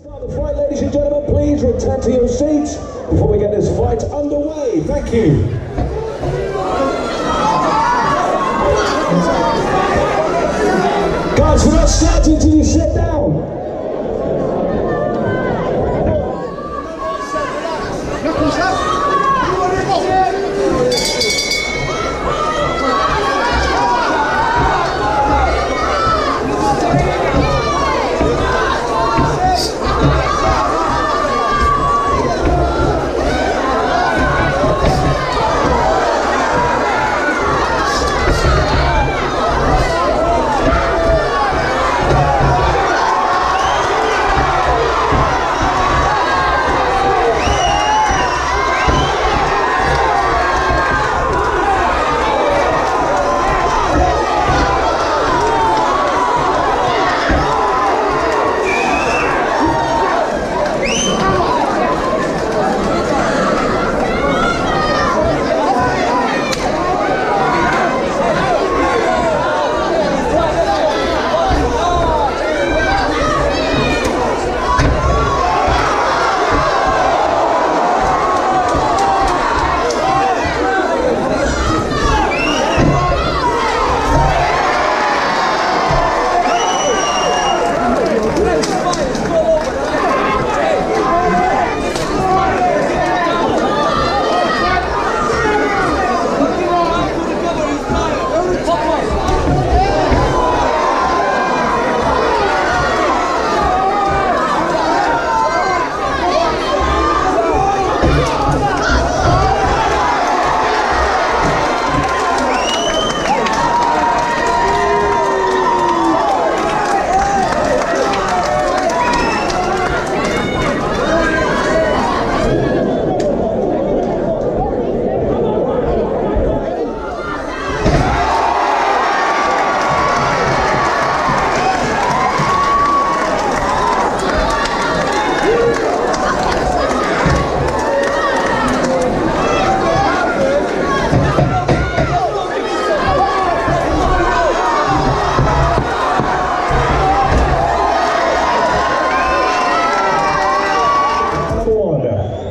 Start the fight, ladies and gentlemen. Please return to your seats before we get this fight underway. Thank you. Guys, we're not starting until you sit down. Number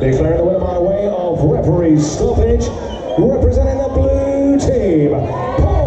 declaring the winner by way of referee stoppage, representing the blue team,